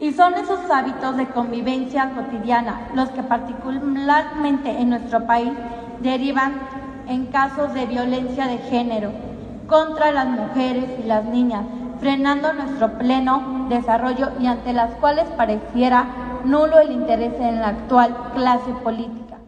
Y son esos hábitos de convivencia cotidiana los que particularmente en nuestro país derivan en casos de violencia de género contra las mujeres y las niñas, frenando nuestro pleno desarrollo y ante las cuales pareciera nulo el interés en la actual clase política.